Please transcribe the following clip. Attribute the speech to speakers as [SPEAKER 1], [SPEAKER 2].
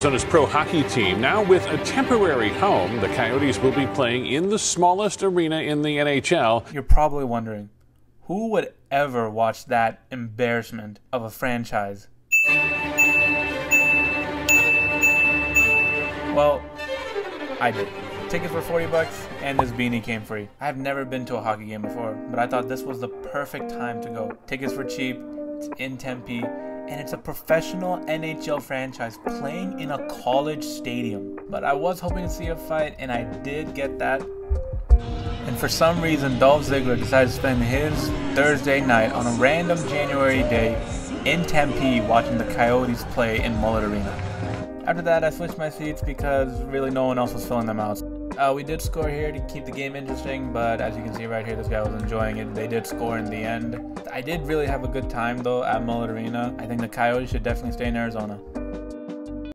[SPEAKER 1] Arizona's pro hockey team now with a temporary home. The Coyotes will be playing in the smallest arena in the NHL.
[SPEAKER 2] You're probably wondering, who would ever watch that embarrassment of a franchise? Well, I did. Tickets were 40 bucks and this beanie came free. I've never been to a hockey game before, but I thought this was the perfect time to go. Tickets were cheap, it's in Tempe, and it's a professional NHL franchise playing in a college stadium. But I was hoping to see a fight and I did get that. And for some reason, Dolph Ziggler decided to spend his Thursday night on a random January day in Tempe watching the Coyotes play in Mullet Arena. After that, I switched my seats because really no one else was filling them out. Uh, we did score here to keep the game interesting, but as you can see right here, this guy was enjoying it. They did score in the end. I did really have a good time though at Mullet Arena. I think the Coyotes should definitely stay in Arizona.